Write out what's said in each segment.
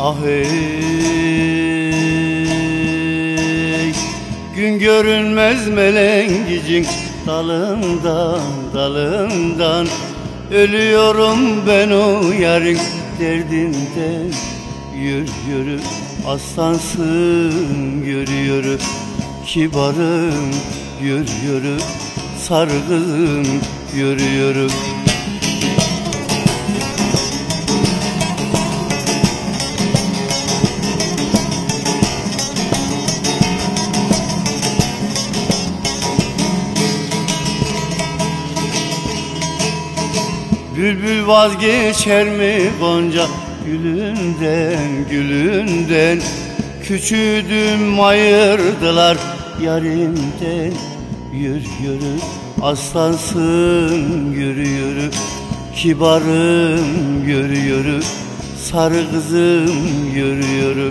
Ah ey Gün görünmez melengicin Dalından dalından. Ölüyorum ben o yarın derdinden Yürü yürü aslansın yürü yürü Kibarım yürü yürü sargın yürü yürü Bülbül vazgeçer mi Gonca? Gülünden gülünden. Küçüdüm ayırdılar yarimden Yürü yürü aslansın yürü yürü. Kibarım yürü yürü. Sarı kızım yürü yürü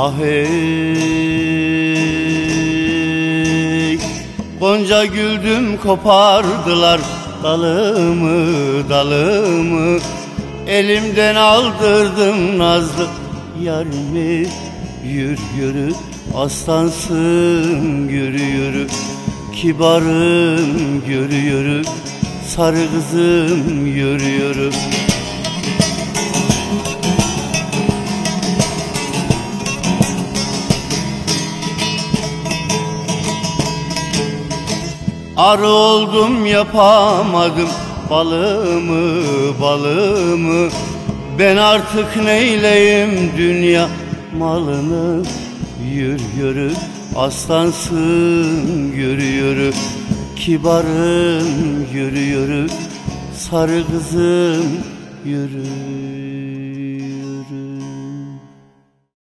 Ah ey. Gonca güldüm kopardılar dalımı dalımı. Elimden aldırdım nazlı yarimi Yürü yürü aslansın yürü yürü. Kibarım yürü yürü. Sarı kızım yürü yürü Arı oldum yapamadım. Balımı balımı Ben artık neyleyim dünya? Malını Yürü yürü aslansın yürü yürü. Kibarım yürü yürü sarı kızım yürü yürü